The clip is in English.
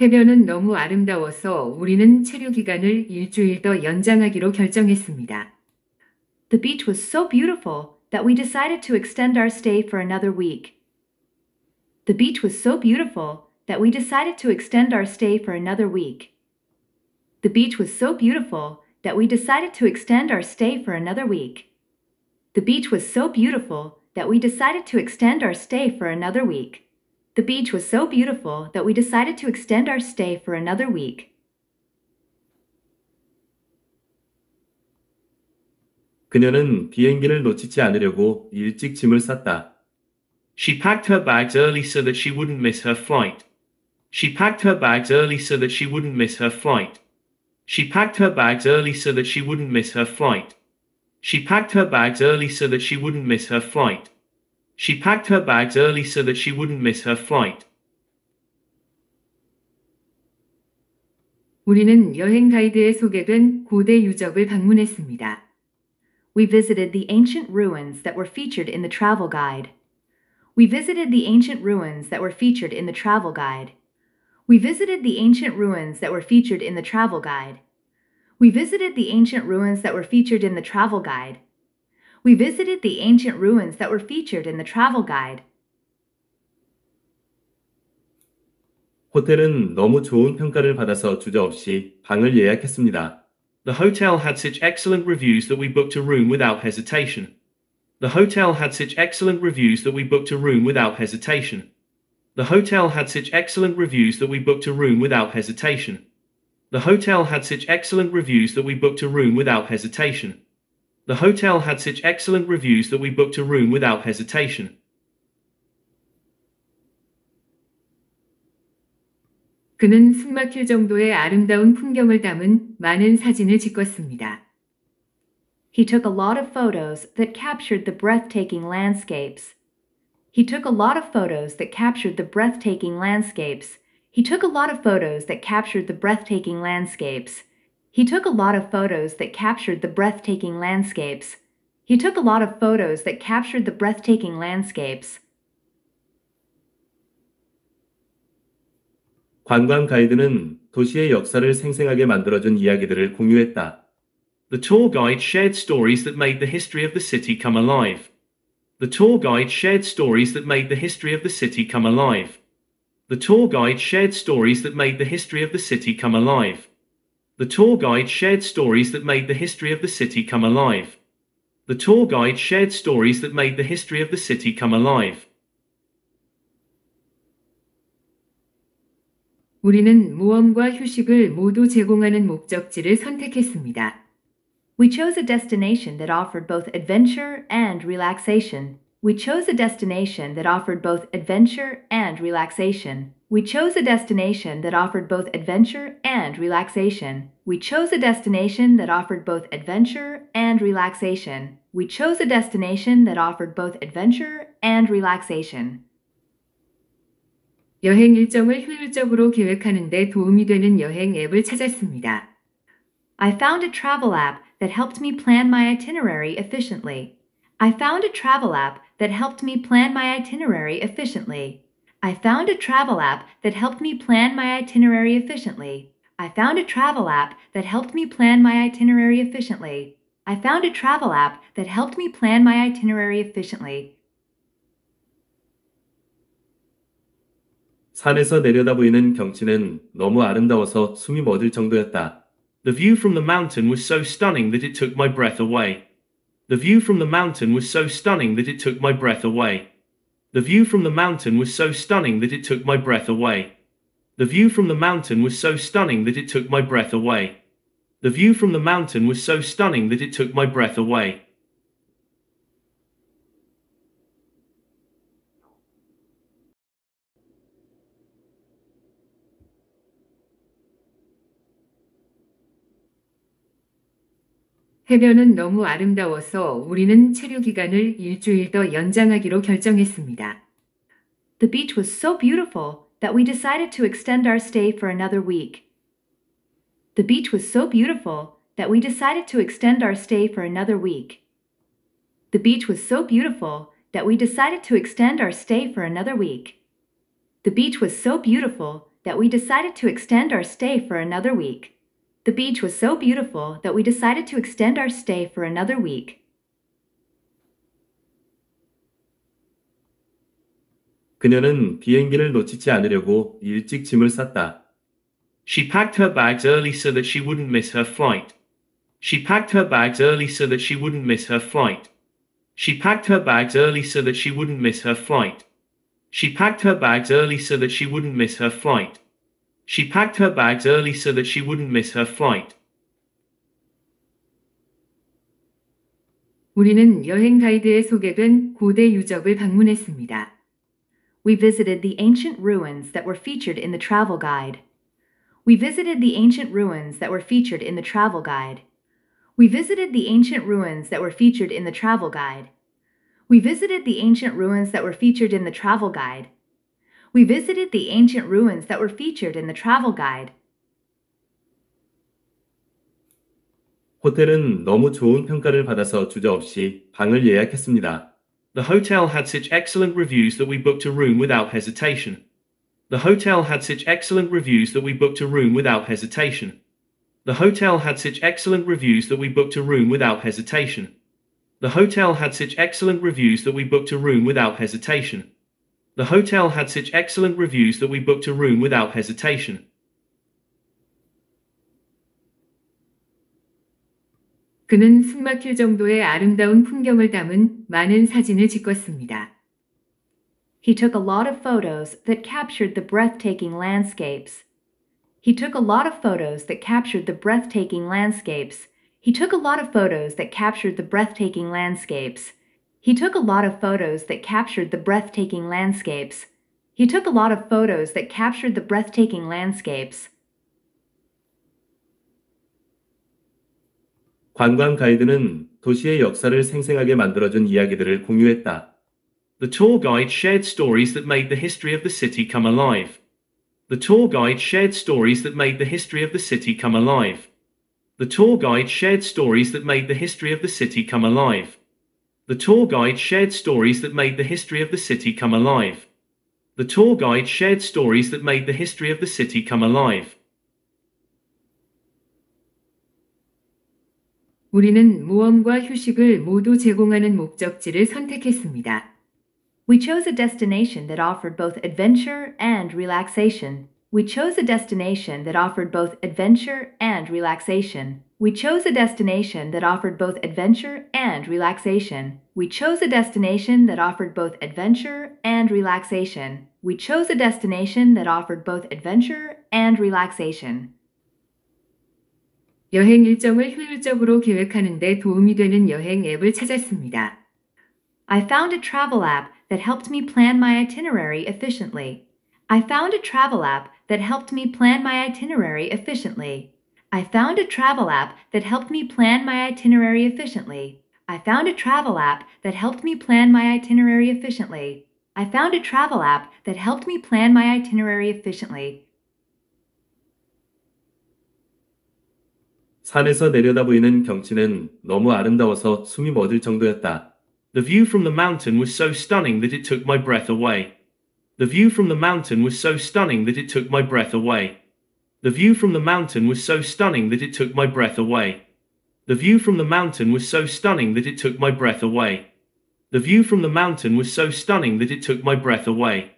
해변은 너무 아름다워서 우리는 체류 기간을 일주일 더 연장하기로 결정했습니다. The beach was so beautiful that we decided to extend our stay for another week. The beach was so beautiful that we decided to extend our stay for another week. The beach was so beautiful that we decided to extend our stay for another week. The beach was so beautiful that we decided to extend our stay for another week. The beach was so beautiful that we decided to extend our stay for another week. 그녀는 비행기를 놓치지 않으려고 일찍 짐을 쌌다. She packed her bags early so that she wouldn't miss her flight. She packed her bags early so that she wouldn't miss her flight. She packed her bags early so that she wouldn't miss her flight. She packed her bags early so that she wouldn't miss her flight. She packed her bags early so that she wouldn't miss her flight. 우리는 여행 가이드에 소개된 고대 유적을 방문했습니다. We visited the ancient ruins that were featured in the travel guide. We visited the ancient ruins that were featured in the travel guide. We visited the ancient ruins that were featured in the travel guide. We visited the ancient ruins that were featured in the travel guide. We visited the ancient ruins that were featured in the travel guide. 호텔은 너무 좋은 평가를 받아서 주저없이 방을 예약했습니다. The hotel had such excellent reviews that we booked a room without hesitation. The hotel had such excellent reviews that we booked a room without hesitation. The hotel had such excellent reviews that we booked a room without hesitation. The hotel had such excellent reviews that we booked a room without hesitation. The hotel had such excellent reviews that we booked a room without hesitation. 그는 숨막힐 정도의 아름다운 풍경을 담은 많은 사진을 찍었습니다. He took a lot of photos that captured the breathtaking landscapes. He took a lot of photos that captured the breathtaking landscapes. He took a lot of photos that captured the breathtaking landscapes. He took a lot of photos that captured the breathtaking landscapes. He took a lot of photos that captured the breathtaking landscapes. 관광 가이드는 도시의 역사를 생생하게 만들어준 이야기들을 공유했다. The tour guide shared stories that made the history of the city come alive. The tour guide shared stories that made the history of the city come alive. The tour guide shared stories that made the history of the city come alive. The tour guide shared stories that made the history of the city come alive. The tour guide shared stories that made the history of the city come alive. 우리는 모험과 휴식을 모두 제공하는 목적지를 선택했습니다. We chose a destination that offered both adventure and relaxation. We chose a destination that offered both adventure and relaxation. We chose a destination that offered both adventure and relaxation. We chose a destination that offered both adventure and relaxation. We chose a destination that offered both adventure and relaxation. 여행 일정을 효율적으로 계획하는 데 도움이 되는 여행 앱을 찾았습니다. I found a travel app that helped me plan my itinerary efficiently. I found a travel app that helped me plan my itinerary efficiently. I found a travel app that helped me plan my itinerary efficiently. I found a travel app that helped me plan my itinerary efficiently. I found a travel app that helped me plan my itinerary efficiently. 산에서 내려다 보이는 경치는 너무 아름다워서 숨이 멎을 정도였다. The view from the mountain was so stunning that it took my breath away. The view from the mountain was so stunning that it took my breath away. The view from the mountain was so stunning that it took my breath away. The view from the mountain was so stunning that it took my breath away. The view from the mountain was so stunning that it took my breath away. 해변은 너무 아름다워서 우리는 체류 기간을 일주일 더 연장하기로 결정했습니다. The beach was so beautiful that we decided to extend our stay for another week. The beach was so beautiful that we decided to extend our stay for another week. The beach was so beautiful that we decided to extend our stay for another week. The beach was so beautiful that we decided to extend our stay for another week. The beach was so beautiful that we decided to extend our stay for another week. 그녀는 비행기를 놓치지 않으려고 일찍 짐을 쌌다. She packed her bags early so that she wouldn't miss her flight. She packed her bags early so that she wouldn't miss her flight. She packed her bags early so that she wouldn't miss her flight. She packed her bags early so that she wouldn't miss her flight. She packed her bags early so that she wouldn't miss her flight. 우리는 여행 가이드에 소개된 고대 유적을 방문했습니다. We visited the ancient ruins that were featured in the travel guide. We visited the ancient ruins that were featured in the travel guide. We visited the ancient ruins that were featured in the travel guide. We visited the ancient ruins that were featured in the travel guide. We visited the ancient ruins that were featured in the travel guide. 호텔은 너무 좋은 평가를 받아서 주저없이 방을 예약했습니다. The hotel had such excellent reviews that we booked a room without hesitation. The hotel had such excellent reviews that we booked a room without hesitation. The hotel had such excellent reviews that we booked a room without hesitation. The hotel had such excellent reviews that we booked a room without hesitation. The hotel had such excellent reviews that we booked a room without hesitation. 그는 숨막힐 정도의 아름다운 풍경을 담은 많은 사진을 찍었습니다. He took a lot of photos that captured the breathtaking landscapes. He took a lot of photos that captured the breathtaking landscapes. He took a lot of photos that captured the breathtaking landscapes. He took a lot of photos that captured the breathtaking landscapes. He took a lot of photos that captured the breathtaking landscapes. 관광 가이드는 도시의 역사를 생생하게 만들어준 이야기들을 공유했다. The tour guide shared stories that made the history of the city come alive. The tour guide shared stories that made the history of the city come alive. The tour guide shared stories that made the history of the city come alive. The tour guide shared stories that made the history of the city come alive. The tour guide shared stories that made the history of the city come alive. 우리는 모험과 휴식을 모두 제공하는 목적지를 선택했습니다. We chose a destination that offered both adventure and relaxation. We chose a destination that offered both adventure and relaxation. We chose a destination that offered both adventure and relaxation. We chose a destination that offered both adventure and relaxation. We chose a destination that offered both adventure and relaxation. 여행 일정을 효율적으로 계획하는 데 도움이 되는 여행 앱을 찾았습니다. I found a travel app that helped me plan my itinerary efficiently. I found a travel app that helped me plan my itinerary efficiently. I found a travel app that helped me plan my itinerary efficiently. I found a travel app that helped me plan my itinerary efficiently. I found a travel app that helped me plan my itinerary efficiently. 산에서 내려다 보이는 경치는 너무 아름다워서 숨이 멎을 정도였다. The view from the mountain was so stunning that it took my breath away. The view from the mountain was so stunning that it took my breath away. The view from the mountain was so stunning that it took my breath away. The view from the mountain was so stunning that it took my breath away. The view from the mountain was so stunning that it took my breath away.